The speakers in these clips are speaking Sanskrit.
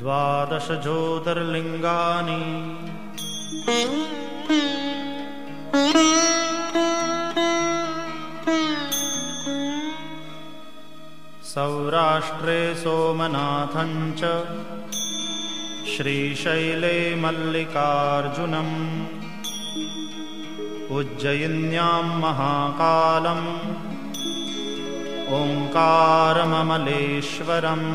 द्वादशज्योतिर्लिङ्गानि। सौराष्ट्रे सोमनाथञ्च श्रीशैले मल्लिकार्जुनम् उज्जयिन्यां महाकालम् ओङ्कारममलेश्वरम्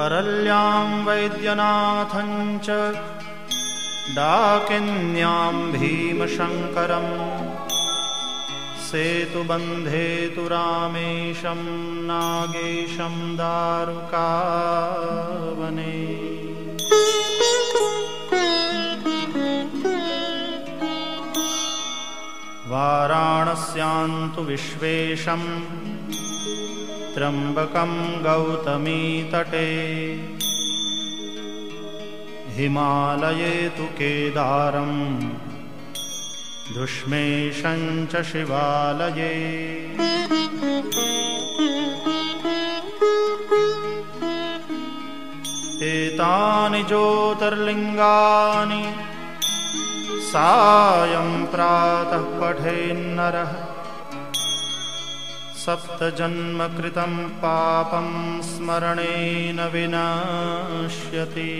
परल्यां वैद्यनाथञ्च डाकिन्यां भीमशङ्करम् सेतुबन्धे तु रामेशं नागेशं दारुकावने। वाराणस्यान्तु विश्वेशम् त्र्यम्बकं गौतमीतटे। हिमालये तु केदारम् धुष्मेशं च शिवालये। एतानि ज्योतिर्लिङ्गानि सायं प्रातः पठेन्नरः सप्तजन्मकृतं पापं स्मरणेन विनाश्यति